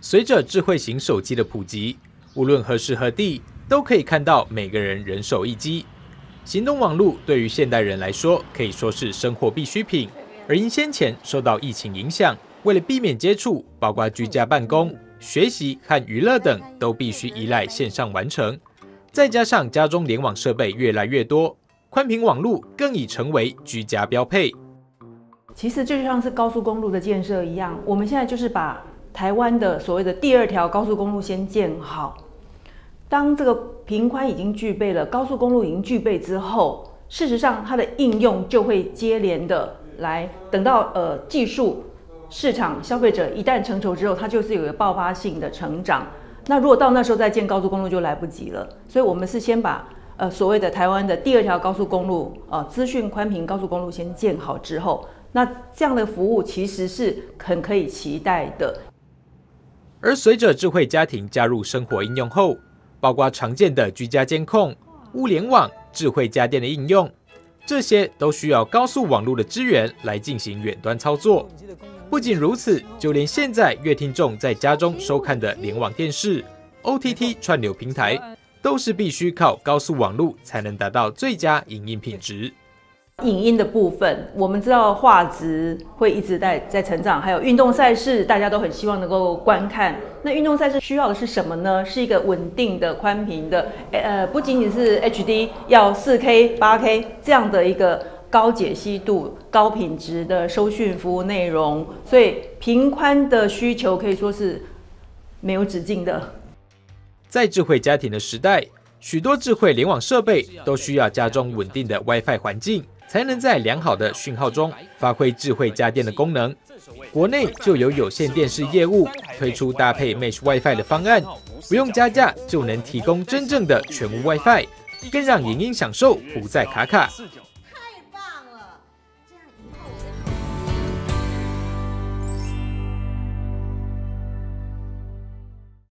随着智慧型手机的普及，无论何时何地都可以看到每个人人手一机。行动网络对于现代人来说可以说是生活必需品。而因先前受到疫情影响，为了避免接触，包括居家办公、学习和娱乐等，都必须依赖线上完成。再加上家中联网设备越来越多，宽频网络更已成为居家标配。其实就像是高速公路的建设一样，我们现在就是把台湾的所谓的第二条高速公路先建好。当这个平宽已经具备了，高速公路已经具备之后，事实上它的应用就会接连的来。等到呃技术、市场、消费者一旦成熟之后，它就是有一个爆发性的成长。那如果到那时候再建高速公路就来不及了，所以我们是先把呃所谓的台湾的第二条高速公路，呃资讯宽频高速公路先建好之后，那这样的服务其实是很可以期待的。而随着智慧家庭加入生活应用后，包括常见的居家监控、物联网、智慧家电的应用，这些都需要高速网络的支援来进行远端操作。不仅如此，就连现在乐听众在家中收看的联网电视、OTT 串流平台，都是必须靠高速网络才能达到最佳影音品质。影音的部分，我们知道画质会一直在在成长，还有运动赛事，大家都很希望能够观看。那运动赛事需要的是什么呢？是一个稳定的宽屏的，呃，不仅仅是 HD，要四 K、八 K 这样的一个。高解析度、高品质的收讯服务内容，所以频宽的需求可以说是没有止境的。在智慧家庭的时代，许多智慧联网设备都需要家中稳定的 WiFi 环境，才能在良好的讯号中发挥智慧家电的功能。国内就有有线电视业务推出搭配 Mesh WiFi 的方案，不用加价就能提供真正的全屋 WiFi，更让影音享受不再卡卡。